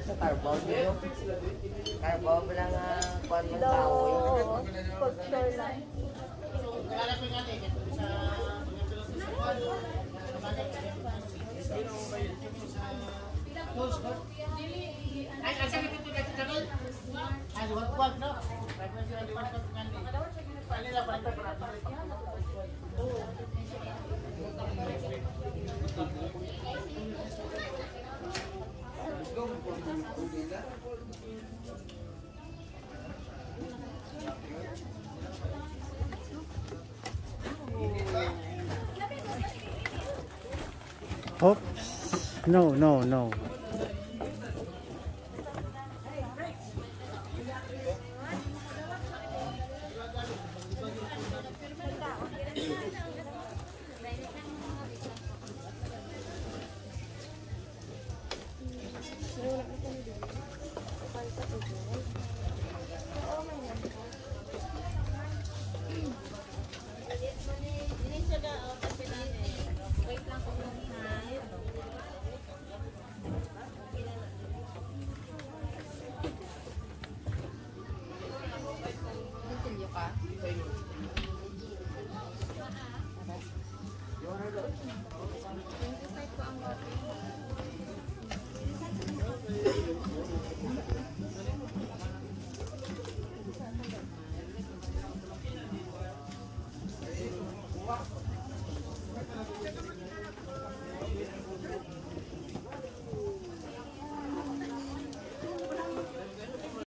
Ano sa Carbow, di ba? Carbow, wala nga kuwan ng tao. Culture lang. Ay, asa ka dito na dito rin? Ay, wag wag no. Pag medyo liwan ka ng kanila. Pali lang balik pa para para. Oo. Oops. No, no, no. すごい。Wow.